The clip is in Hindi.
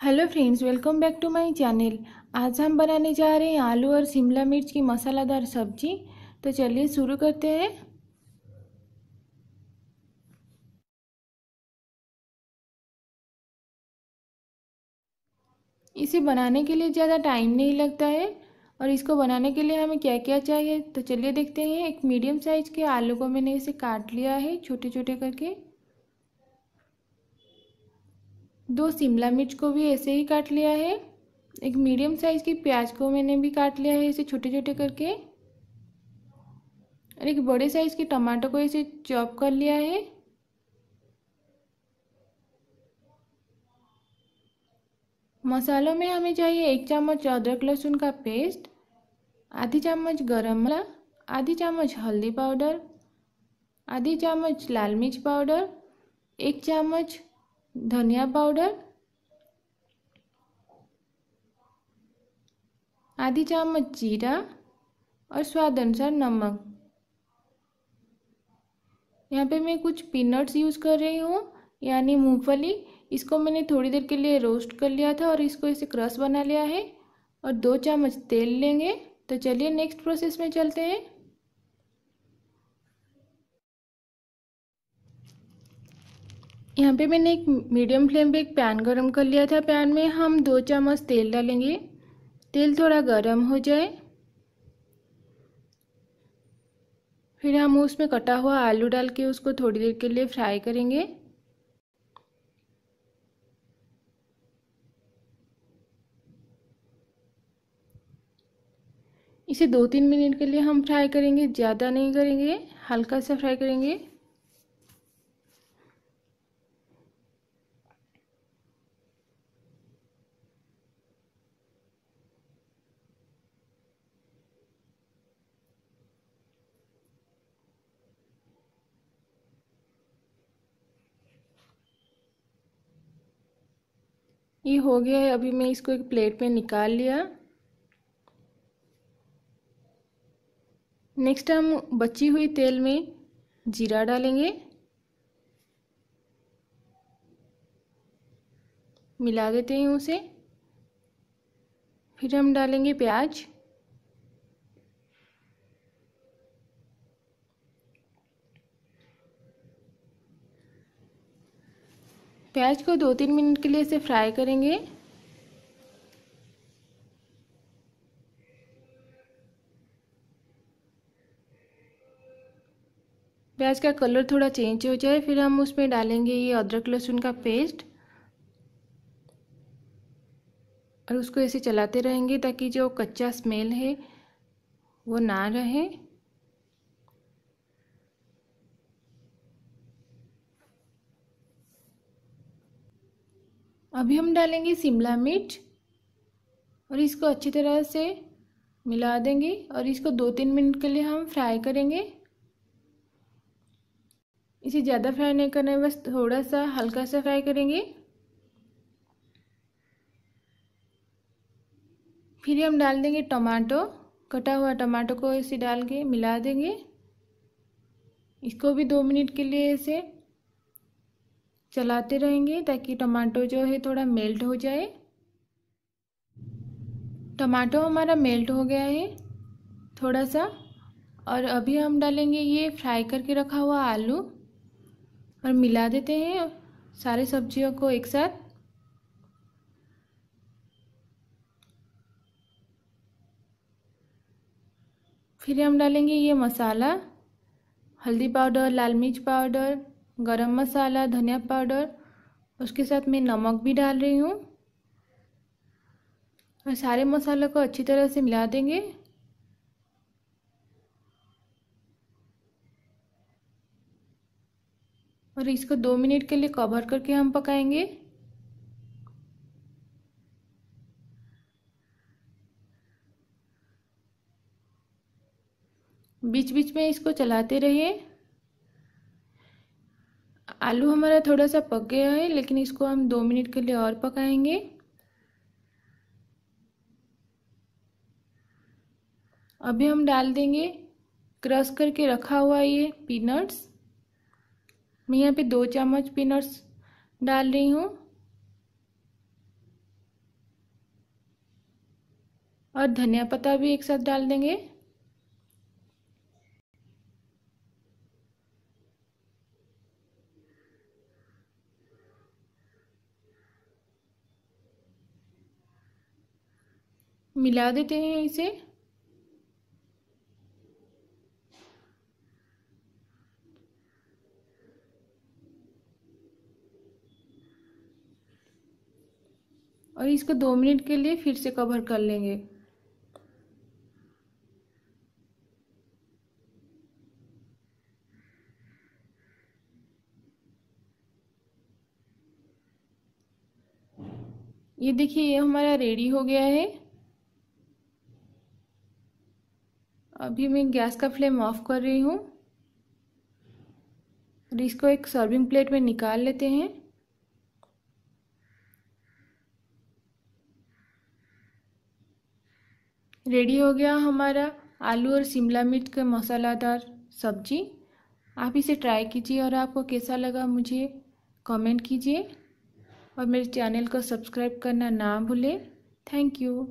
Hello friends welcome back to my channel आज हम बनाने जा रहे हैं आलू और शिमला मिर्च की मसालादार सब्ज़ी। तो चलिए शुरू करते हैं। इसे बनाने के लिए ज़्यादा टाइम नहीं लगता है और इसको बनाने के लिए हमें क्या क्या चाहिए? तो चलिए देखते हैं। एक मीडियम साइज़ के आलू को मैंने इसे काट लिया है छोटे छोटे करके। दो शिमला मिर्च को भी ऐसे ही काट लिया है। एक मीडियम साइज़ की प्याज को मैंने भी काट लिया है इसे छोटे छोटे करके। और एक बड़े साइज़ के टमाटो को इसे चॉप कर लिया है। मसालों में हमें चाहिए एक चम्मच अदरक लहसुन का पेस्ट, आधी चम्मच गरम मसाला, आधी चम्मच हल्दी पाउडर, आधी चम्मच लाल मिर्च पाउडर, एक चम्मच धनिया पाउडर, आधी चम्मच जीरा और स्वाद अनुसार नमक। यहाँ पे मैं कुछ पीनट्स यूज़ कर रही हूँ, यानी मूंगफली। इसको मैंने थोड़ी देर के लिए रोस्ट कर लिया था और इसको इसे क्रश बना लिया है। और दो चम्मच तेल लेंगे। तो चलिए नेक्स्ट प्रोसेस में चलते हैं। यहाँ पे मैंने एक मीडियम फ्लेम पे एक पैन गरम कर लिया था। पैन में हम दो चम्मच तेल डालेंगे। तेल थोड़ा गरम हो जाए। फिर हम उसमें कटा हुआ आलू डाल के उसको थोड़ी देर के लिए फ्राई करेंगे। इसे दो तीन मिनट के लिए हम फ्राई करेंगे। ज़्यादा नहीं करेंगे। हल्का सा फ्राई करेंगे। ये हो गया है, अभी मैं इसको एक प्लेट में निकाल लिया। नेक्स्ट हम बची हुई तेल में जीरा डालेंगे। मिला देते हैं उसे। फिर हम डालेंगे प्याज। प्याज को दो तीन मिनट के लिए इसे फ्राई करेंगे। प्याज का कलर थोड़ा चेंज हो जाए, फिर हम उसमें डालेंगे ये अदरक लहसुन का पेस्ट। और उसको ऐसे चलाते रहेंगे ताकि जो कच्चा स्मेल है, वो ना रहे। अभी हम डालेंगे शिमला मिर्च और इसको अच्छी तरह से मिला देंगे और इसको दो तीन मिनट के लिए हम फ्राई करेंगे। इसे ज़्यादा फ्राई नहीं करना है बस थोड़ा सा हल्का सा फ्राई करेंगे। फिर हम डाल देंगे टमाटो, कटा हुआ टमाटो को इसे डाल के मिला देंगे। इसको भी दो मिनट के लिए इसे चलाते रहेंगे ताकि टमाटो जो है थोड़ा मेल्ट हो जाए। टमाटो हमारा मेल्ट हो गया है थोड़ा सा और अभी हम डालेंगे ये फ्राई करके रखा हुआ आलू। और मिला देते हैं सारे सब्जियों को एक साथ। फिर हम डालेंगे ये मसाला, हल्दी पाउडर, लाल मिर्च पाउडर गरम मसाला, धनिया पाउडर, उसके साथ मैं नमक भी डाल रही हूँ। और सारे मसालों को अच्छी तरह से मिला देंगे। और इसको दो मिनट के लिए कवर करके हम पकाएँगे। बीच बीच में इसको चलाते रहिए। आलू हमारा थोड़ा सा पक गया है, लेकिन इसको हम दो मिनट के लिए और पकाएँगे। अभी हम डाल देंगे क्रश करके रखा हुआ ये पीनट्स मैं यहाँ पे दो चम्मच पीनट्स डाल रही हूँ। और धनिया पत्ता भी एक साथ डाल देंगे। मिला देते हैं इसे। और इसको दो मिनट के लिए फिर से कवर कर लेंगे। ये देखिए, ये हमारा रेडी हो गया है। अभी मैं गैस का फ्लेम ऑफ़ कर रही हूँ और इसको एक सर्विंग प्लेट में निकाल लेते हैं। रेडी हो गया हमारा आलू और शिमला मिर्च का मसालादार सब्ज़ी। आप इसे ट्राई कीजिए और आपको कैसा लगा मुझे कमेंट कीजिए और मेरे चैनल को सब्सक्राइब करना ना भूलें। Thank you